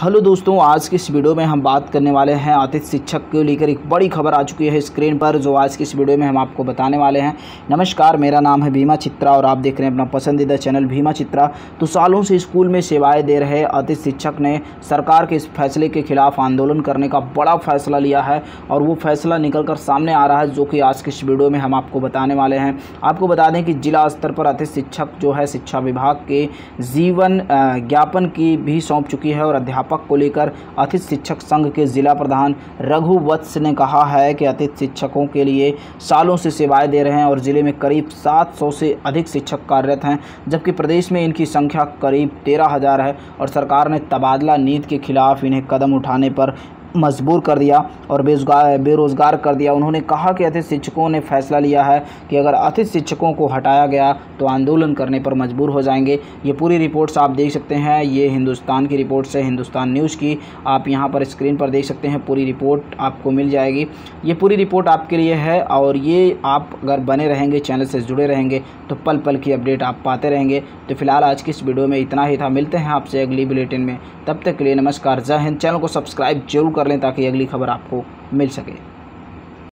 Hello दोस्तों, आज की इस वीडियो में हम बात करने वाले हैं अतिथि शिक्षक को लेकर एक बड़ी खबर आ चुकी है स्क्रीन पर, जो आज की इस वीडियो में हम आपको बताने वाले हैं। नमस्कार, मेरा नाम है भीमा चित्रा और आप देख रहे हैं अपना पसंदीदा चैनल भीमा चित्रा। तो सालों से स्कूल में सेवाएँ दे रहे अतिथि शिक्षक ने सरकार के इस फैसले के खिलाफ आंदोलन करने का बड़ा फैसला लिया है और वो फैसला निकल सामने आ रहा है, जो कि आज की इस वीडियो में हम आपको बताने वाले हैं। आपको बता दें कि जिला स्तर पर अतिथि शिक्षक जो है शिक्षा विभाग के जीवन ज्ञापन की भी सौंप चुकी है और अध्यापक अध्यापक को लेकर अतिथि शिक्षक संघ के जिला प्रधान रघु वत्स ने कहा है कि अतिथि शिक्षकों के लिए सालों से सेवाएँ दे रहे हैं और ज़िले में करीब 700 से अधिक शिक्षक कार्यरत हैं, जबकि प्रदेश में इनकी संख्या करीब तेरह हज़ार है और सरकार ने तबादला नीति के खिलाफ इन्हें कदम उठाने पर मजबूर कर दिया और बेरोजगार, बेरोज़गार कर दिया। उन्होंने कहा कि अतिथि शिक्षकों ने फैसला लिया है कि अगर अतिथि शिक्षकों को हटाया गया तो आंदोलन करने पर मजबूर हो जाएँगे। ये पूरी रिपोर्ट्स आप देख सकते हैं। ये हिंदुस्तान की रिपोर्ट से हिंदुस्तान न्यूज़ की। आप यहाँ पर स्क्रीन पर देख सकते हैं, पूरी रिपोर्ट आपको मिल जाएगी। ये पूरी रिपोर्ट आपके लिए है और ये आप अगर बने रहेंगे, चैनल से जुड़े रहेंगे तो पल पल की अपडेट आप पाते रहेंगे। तो फ़िलहाल आज की इस वीडियो में इतना ही था। मिलते हैं आपसे अगली बुलेटिन में। तब तक के लिए नमस्कार। जय हिंद। चैनल को सब्सक्राइब ज़रूर कर लें ताकि अगली खबर आपको मिल सके।